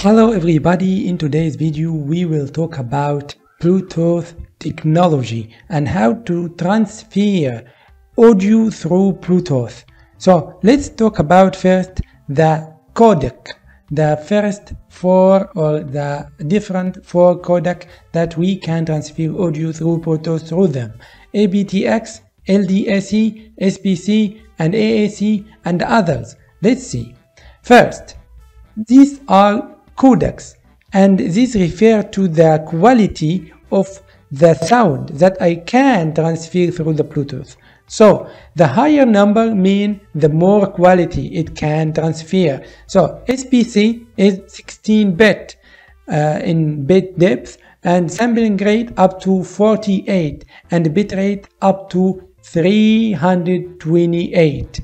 Hello everybody, in today's video we will talk about Bluetooth technology and how to transfer audio through Bluetooth. So let's talk about first the codec, the first four or the different four codec that we can transfer audio through Bluetooth through them. aptX, LDAC, SBC and AAC and others. Let's see. First, these are codecs and these refer to the quality of the sound that I can transfer through the Bluetooth. So the higher number mean the more quality it can transfer. So SBC is 16 bit uh, in bit depth and sampling rate up to 48 and bit rate up to 328.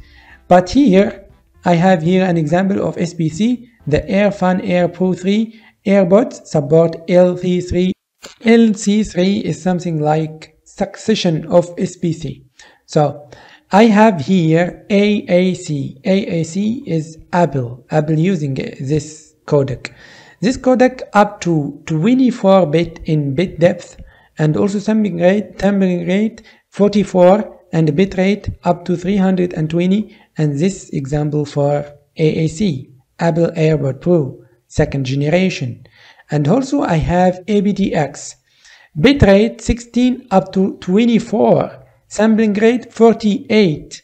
But here I have here an example of SBC the EarFun Air Pro 3 AirBuds support LC3. LC3 is something like succession of SBC. So I have here AAC. AAC is Apple. Apple using this codec. This codec up to 24 bit in bit depth and also sampling rate, sampling rate 44 and bit rate up to 320 and this example for AAC. Apple AirPod Pro second generation. And also I have aptX. Bitrate 16 up to 24, sampling rate 48,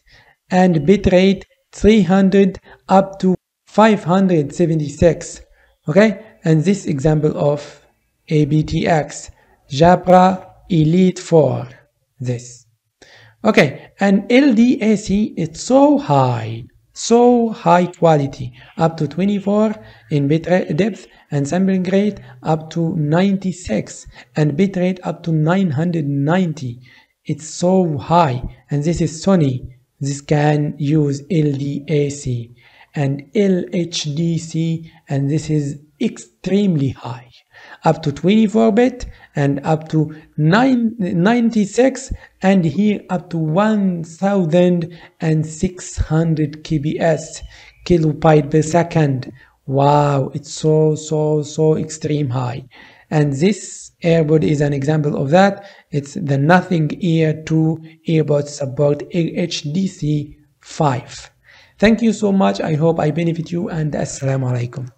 and bitrate 300 up to 576. Okay, and this example of aptX, Jabra Elite 4, this. Okay, and LDAC, it's so high so high quality up to 24 in bit uh, depth and sampling rate up to 96 and bit rate up to 990 it's so high and this is Sony. This can use LDAC and LHDC and this is extremely high up to 24 bit and up to 9, 96 and here up to 1600 kbs kilobyte per second. Wow it's so so so extreme high. And this earbud is an example of that. It's the nothing ear 2 earbud support hdc 5 thank you so much. I hope i benefit you and assalamu alaikum